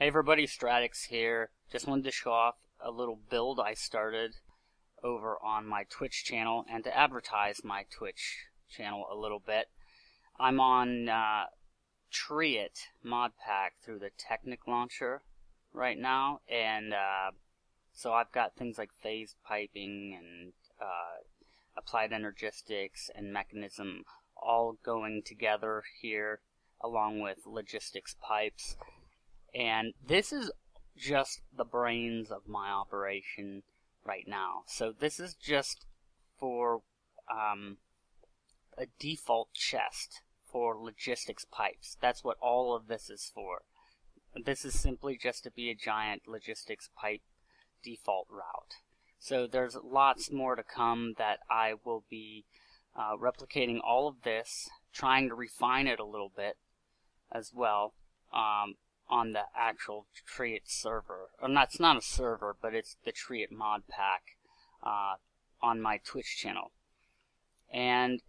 Hey everybody, StratX here. Just wanted to show off a little build I started over on my Twitch channel and to advertise my Twitch channel a little bit. I'm on uh, Tekkit mod pack through the Technic launcher right now, and uh, so I've got things like phased piping and uh, applied energistics and Mekanism all going together here along with logistics pipes and this is just the brains of my operation right now. So this is just for um, a default chest for logistics pipes. That's what all of this is for. This is simply just to be a giant logistics pipe default route. So there's lots more to come that I will be uh, replicating all of this, trying to refine it a little bit as well. Um, on the actual Tekkit server. Or it's not a server, but it's the Tekkit mod pack uh, on my Twitch channel. And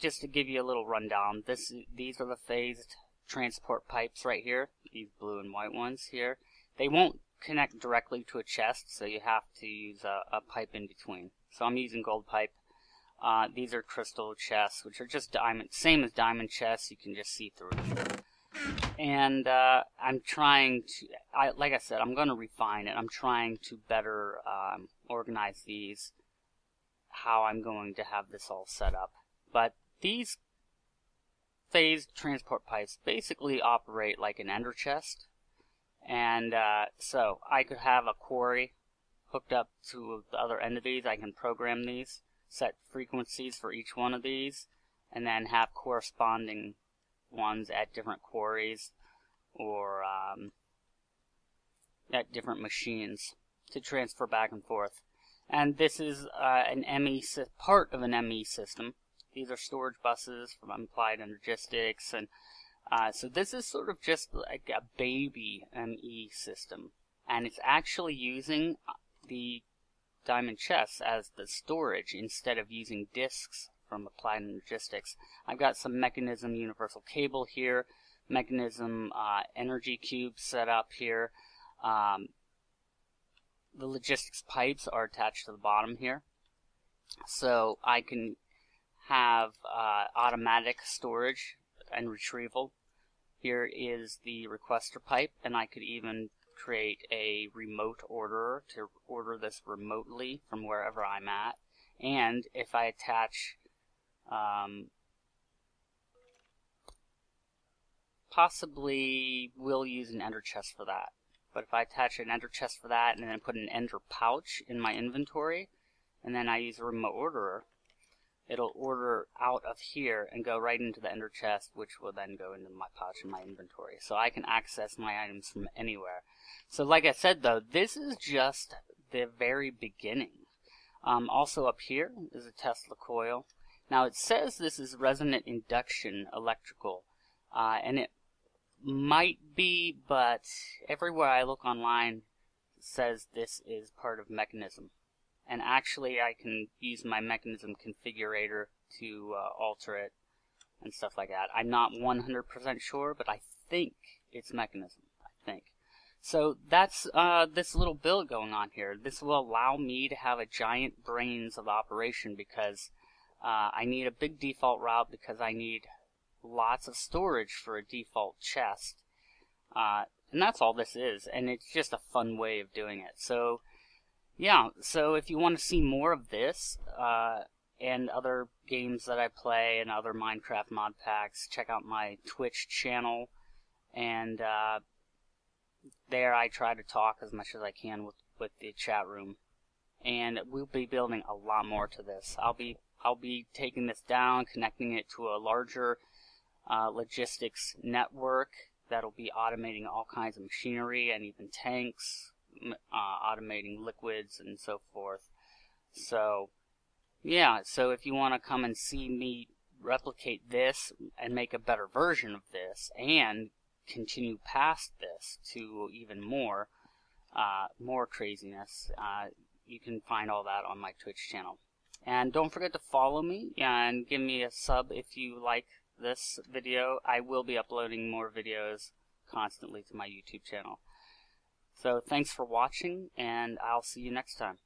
just to give you a little rundown, this these are the phased transport pipes right here. These blue and white ones here. They won't connect directly to a chest, so you have to use a, a pipe in between. So I'm using gold pipe. Uh, these are crystal chests, which are just diamond, same as diamond chests. You can just see through and uh, I'm trying to, I, like I said, I'm going to refine it. I'm trying to better um, organize these, how I'm going to have this all set up. But these phased transport pipes basically operate like an ender chest. And uh, so I could have a quarry hooked up to the other end of these. I can program these, set frequencies for each one of these, and then have corresponding ones at different quarries or um, at different machines to transfer back and forth. And this is uh, an ME part of an ME system. These are storage buses from Applied Energistics, and uh, so this is sort of just like a baby ME system, and it's actually using the diamond chests as the storage instead of using disks from Applied Logistics. I've got some Mekanism universal cable here, Mekanism uh, energy cube set up here. Um, the logistics pipes are attached to the bottom here. So I can have uh, automatic storage and retrieval. Here is the requester pipe, and I could even create a remote orderer to order this remotely from wherever I'm at. And if I attach um, possibly will use an ender chest for that. But if I attach an ender chest for that and then put an ender pouch in my inventory, and then I use a remote orderer, it'll order out of here and go right into the ender chest, which will then go into my pouch in my inventory. So I can access my items from anywhere. So like I said though, this is just the very beginning. Um, also up here is a Tesla coil. Now it says this is resonant induction electrical, uh, and it might be, but everywhere I look online says this is part of Mekanism. And actually I can use my Mekanism configurator to uh, alter it and stuff like that. I'm not 100% sure, but I think it's Mekanism, I think. So that's uh, this little build going on here. This will allow me to have a giant brains of operation because uh, I need a big default route because I need lots of storage for a default chest. Uh, and that's all this is, and it's just a fun way of doing it. So, yeah, so if you want to see more of this, uh, and other games that I play and other Minecraft mod packs, check out my Twitch channel, and, uh, there I try to talk as much as I can with, with the chat room. And we'll be building a lot more to this. I'll be I'll be taking this down, connecting it to a larger uh, logistics network that'll be automating all kinds of machinery and even tanks, uh, automating liquids and so forth. So, yeah, so if you want to come and see me replicate this and make a better version of this and continue past this to even more, uh, more craziness, uh, you can find all that on my Twitch channel. And don't forget to follow me and give me a sub if you like this video. I will be uploading more videos constantly to my YouTube channel. So thanks for watching, and I'll see you next time.